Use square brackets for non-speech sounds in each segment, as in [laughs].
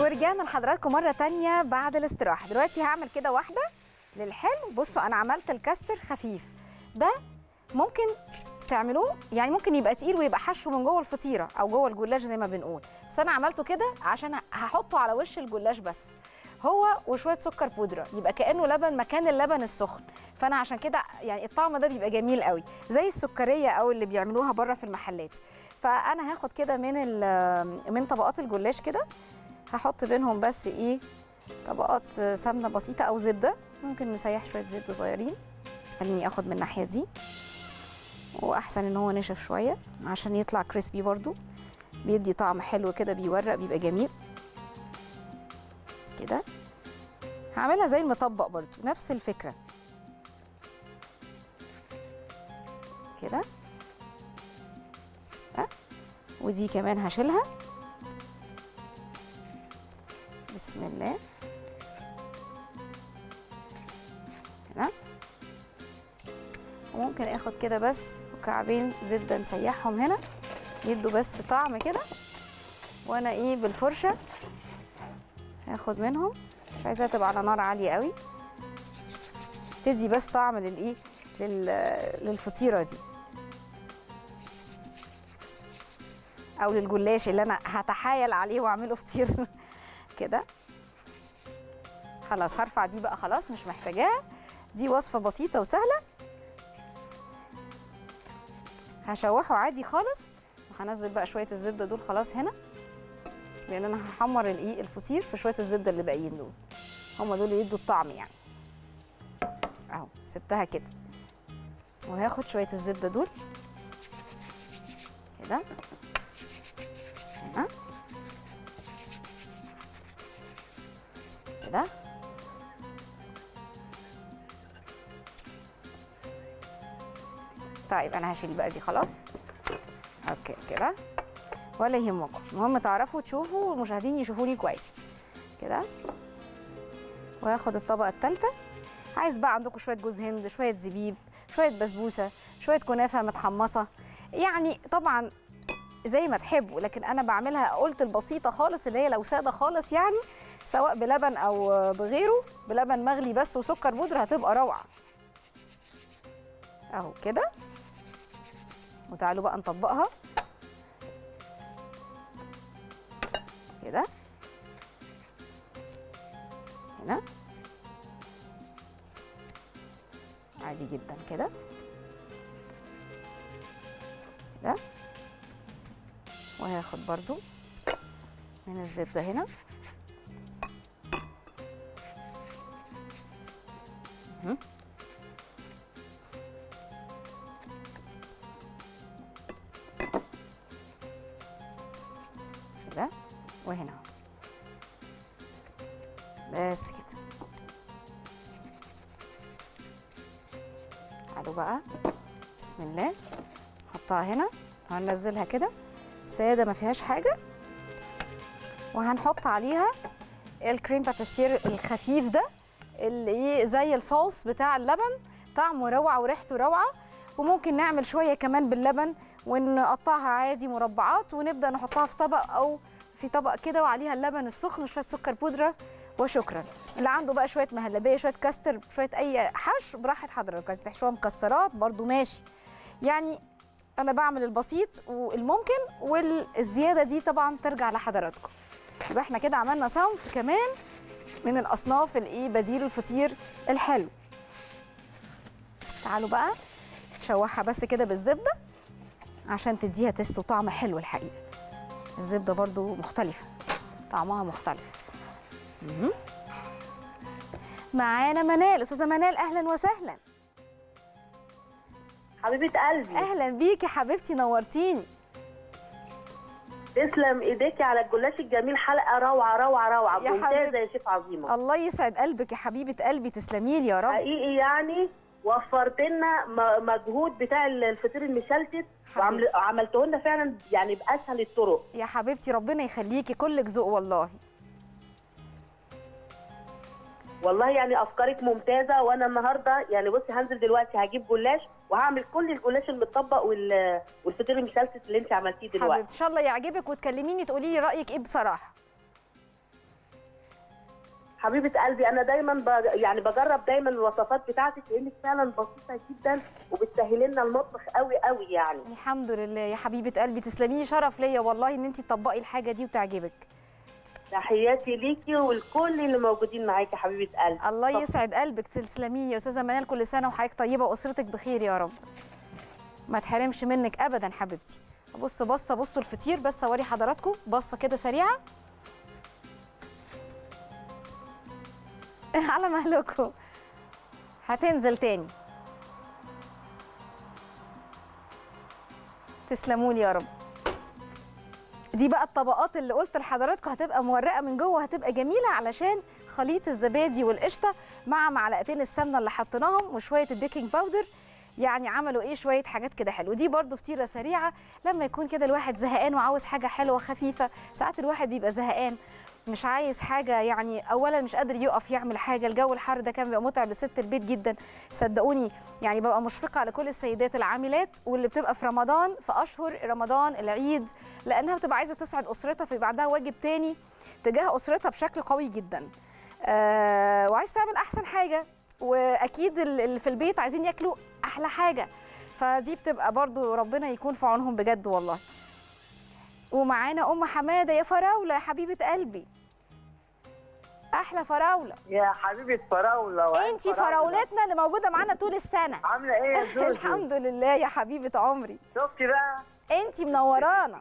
ورجعنا لحضراتكم مرة تانية بعد الاستراحة. دلوقتي هعمل كده واحدة للحلو. بصوا أنا عملت الكاستر خفيف. ده ممكن تعملوه؟ يعني ممكن يبقى تقيل ويبقى حشو من جوه الفطيرة أو جوه الجلاش زي ما بنقول. بس أنا عملته كده عشان هحطه على وش الجلاش بس. هو وشوية سكر بودرة. يبقى كأنه لبن مكان اللبن السخن. فأنا عشان كده يعني الطعم ده بيبقى جميل قوي. زي السكرية أو اللي بيعملوها بره في المحلات. فأنا هاخد كده من من طبقات الجلاش كده. هحط بينهم بس إيه طبقات سمنة بسيطة أو زبدة. ممكن نسيح شوية زبدة صغيرين خليني آخد من الناحية دي. وأحسن إن هو نشف شوية عشان يطلع كريسبي برضو. بيدي طعم حلو كده بيورق بيبقى جميل. كده. هعملها زي المطبق برضو نفس الفكرة. كده. ودي كمان هشيلها. بسم الله. كده وممكن آخد كده بس مكعبين زبدة نسيحهم هنا. يدوا بس طعم كده. وأنا إيه بالفرشة هاخد منهم. مش عايزاها تبقى على نار عالية قوي. تدي بس طعم للايه للفطيرة دي. أو للجلاش اللي أنا هتحايل عليه وأعمله فطير. [laughs] كده. خلاص هرفع دي بقى خلاص مش محتاجاها دي وصفة بسيطة وسهلة. هشوحه عادي خالص. وهنزل بقى شوية الزبدة دول خلاص هنا. لأن أنا هحمر الإيه الفطير في شوية الزبدة اللي باقيين دول. هم دول يدوا الطعم يعني. أهو سبتها كده. وهاخد شوية الزبدة دول. كده. كده. طيب أنا هشيل بقى دي خلاص. أوكي كده. ولا يهمكم. المهم تعرفوا تشوفوا والمشاهدين يشوفوني كويس. كده. وهاخد الطبقة الثالثه عايز بقى عندكم شوية جوز هند شوية زبيب شوية بسبوسة شوية كنافة متحمصة. يعني طبعا زي ما تحبوا لكن أنا بعملها قلت البسيطة خالص اللي هي لو سادة خالص يعني. سواء بلبن أو بغيره بلبن مغلي بس وسكر بودره هتبقى روعة. أهو كده. وتعالوا بقى نطبقها. كده. هنا. عادي جدا كده. كده. وهاخد برضو من الزبدة هنا. كده. وهنا بس كده. تعالوا بقى. بسم الله. نحطها هنا. هننزلها كده. ساده ما فيهاش حاجة. وهنحط عليها الكريم باتيسير الخفيف ده. اللي زي الصوص بتاع اللبن طعمه روعة وريحته روعة. وممكن نعمل شوية كمان باللبن ونقطعها عادي مربعات ونبدأ نحطها في طبق أو في طبق كده وعليها اللبن السخن وشوية سكر بودرة وشكرا. اللي عنده بقى شوية مهلبية شوية كاستر شوية أي حشو براحة حضرتك. عايز تحشوها مكسرات برده ماشي. يعني أنا بعمل البسيط والممكن والزيادة دي طبعا ترجع لحضراتكم. يبقى إحنا كده عملنا صنف كمان. من الأصناف الايه بديل الفطير الحلو. تعالوا بقى شوحها بس كده بالزبدة عشان تديها تيست وطعم حلو الحقيقة. الزبدة برضو مختلفة طعمها مختلف. معانا منال أستاذة منال أهلا وسهلا. حبيبة قلبي. أهلا بيكي حبيبتي نورتيني. تسلم ايديكي على الجلاش الجميل حلقة روعة روعة روعة. ممتازة. يا شيف عظيمة. الله يسعد قلبك يا حبيبة قلبي. تسلمي لي يا رب. حقيقي يعني وفرت لنا مجهود بتاع الفطير المشلتت. وعملته لنا فعلا يعني بأسهل الطرق. يا حبيبتي ربنا يخليكي كلك ذوق والله. والله يعني أفكارك ممتازة وأنا النهارده يعني بصي هنزل دلوقتي هجيب جلاش وهعمل كل الجلاش المتطبق وال- والفطير المشلتت اللي انت عملتيه دلوقتي. حبيبتي إن شاء الله يعجبك وتكلميني تقولي لي رأيك إيه بصراحة. حبيبة قلبي أنا دايما ب... يعني بجرب دايما الوصفات بتاعتك لأنك فعلا بسيطة جدا وبتسهل لنا المطبخ قوي قوي يعني. الحمد لله يا حبيبة قلبي تسلمي لي شرف ليا والله إن انت تطبقي الحاجة دي وتعجبك. تحياتي ليكي ولكل اللي موجودين معاكي حبيبة قلبي. الله يسعد قلبك تسلمي يا أستاذة منال كل سنة وحضرتك. طيبة واسرتك بخير يا رب. ما تحرمش منك ابدا حبيبتي. بص بصة بصوا الفطير بس اوري حضراتكم. بصة كده سريعة. [laughs] على مهلكم هتنزل تاني. تسلموا لي يا رب. دي بقى الطبقات اللي قلت لحضراتكم هتبقى مورقة من جوه هتبقى جميلة علشان خليط الزبادي والقشطة مع معلقتين السمنة اللي حطيناهم وشوية ال baking powder. يعني عملوا إيه؟ شوية حاجات كده حلوة. دي برده فطيرة سريعة لما يكون كده الواحد زهقان وعاوز حاجة حلوة خفيفة ساعات الواحد بيبقى زهقان. مش عايز حاجة يعني اولا مش قادر يقف يعمل حاجة الجو الحر ده كان بيبقى متعب لست البيت جدا. صدقوني يعني ببقى مشفقة على كل السيدات العاملات واللي بتبقى في رمضان في أشهر رمضان العيد لأنها بتبقى عايزة تسعد أسرتها في بعدها واجب تاني تجاه أسرتها بشكل قوي جدا. آه وعايز تعمل أحسن حاجة وأكيد اللي في البيت عايزين ياكلوا أحلى حاجة. فدي بتبقى برضو ربنا يكون في عونهم بجد والله. ومعانا أم حمادة يا فراولة يا حبيبة قلبي. أحلى فراولة. يا حبيبة فراولة انتي فراولتنا اللي موجودة معانا طول السنة. عاملة إيه يا [laughs] زوزو الحمد لله يا حبيبة عمري. شفتي بقى؟ انتي منورانا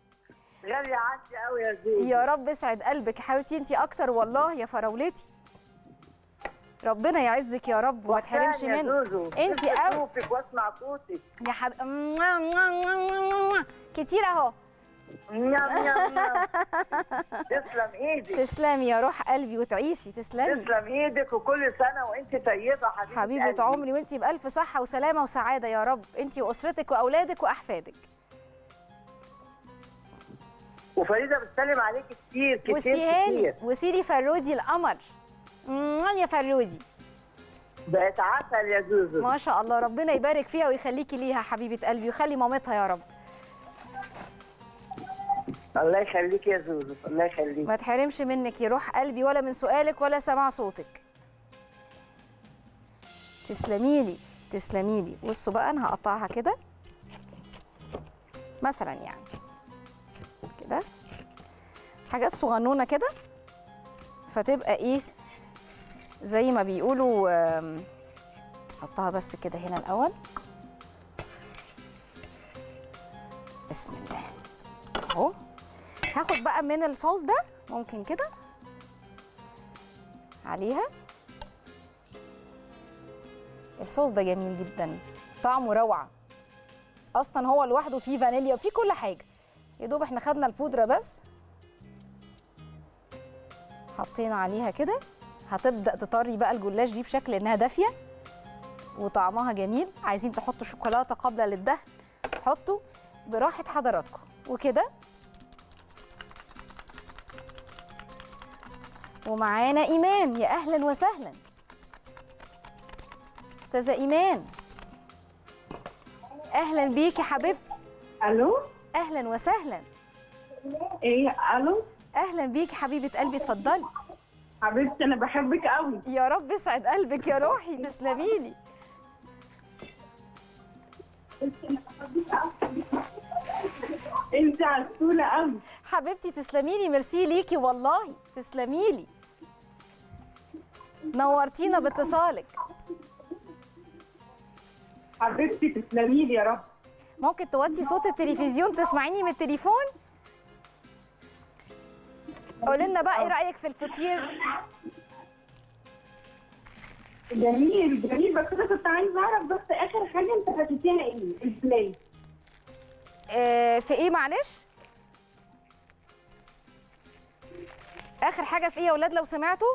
[laughs] غالية عندي قوي يا زوزو يا رب اسعد قلبك. يا حبيبتي انتي أكتر والله يا فراولتي. ربنا يعزك يا رب وما تحرمش منك نفسي قوي. واسمع صوتك. يا حب كتير أهو. نعم نعم نعم. [laughs] تسلم إيدك. تسلمي يا روح قلبي وتعيشي تسلمي. تسلم إيدك وكل سنة وانت طيبة حبيبة حبيبه قلبي. عمري وانتي بألف صحة وسلامة وسعادة يا رب. انتي وأسرتك وأولادك وأحفادك. وفريدة بتسلم عليك كتير كتير وسيهالي وسيري فرودي القمر. يا فرودي بقت عسل يا زوزو. ما شاء الله ربنا يبارك فيها ويخليكي ليها حبيبة قلبي ويخلي مامتها يا رب. الله يخليك يا زوزو الله يخليك. ما تحرمش منك يا روح قلبي ولا من سؤالك ولا سماع صوتك. تسلمي لي تسلمي لي. بصوا بقى أنا هقطعها كده. مثلا يعني. كده. حاجات صغنونة كده. فتبقى إيه؟ زي ما بيقولوا حطها بس كده هنا الأول. بسم الله. أهو. هاخد بقى من الصوص ده ممكن كده عليها. الصوص ده جميل جدا طعمه روعة. أصلا هو لوحده فيه فانيليا وفيه كل حاجة. يا دوب إحنا خدنا البودرة بس حطينا عليها كده. هتبدأ تطري بقى الجلاش دي بشكل إنها دافية وطعمها جميل. عايزين تحطوا شوكولاتة قبل للدهن حطوا براحة حضراتكم. وكده ومعانا إيمان. يا أهلا وسهلا. أستاذة إيمان. أهلا بيكي حبيبتي. ألو؟ أهلا وسهلا. إيه ألو؟ أهلا بيكي حبيبة قلبي اتفضلي. حبيبتي أنا بحبك قوي يا رب يسعد قلبك يا روحي تسلمي لي. انت عسولة قوي. حبيبتي تسلمي لي. ميرسي ليكي والله. تسلمي لي. نورتينا باتصالك. حبيبتي تسلمي لي يا رب. ممكن توطي صوت التلفزيون؟ تسمعيني من التليفون؟ قولي لنا بقى إيه رأيك في الفطير؟ جميل جميل. بس أنا كنت عايزة أعرف بس آخر حاجة أنت حكيتيها إيه؟ الفلاي في إيه معلش؟ آخر حاجة في إيه يا أولاد لو سمعتوا؟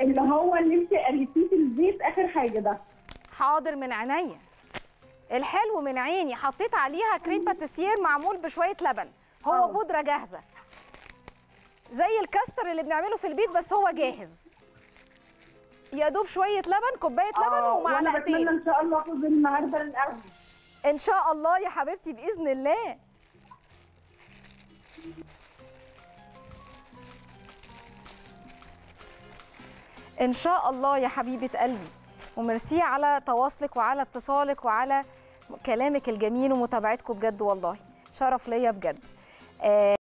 اللي هو اللي انت قليتيه في الزيت آخر حاجة ده. حاضر من عينيا. الحلو من عيني. حطيت عليها كريم باتيسير معمول بشوية لبن. هو آه. بودرة جاهزة. زي الكاستر اللي بنعمله في البيت بس هو جاهز. يا دوب شوية لبن كوباية لبن آه، وأنا بتمنى ومعلقتين إن شاء الله أخد النهارده للقهوه إن شاء الله يا حبيبتي بإذن الله. إن شاء الله يا حبيبة قلبي. وميرسي على تواصلك وعلى اتصالك وعلى كلامك الجميل ومتابعتكم بجد والله. شرف ليا بجد. آه،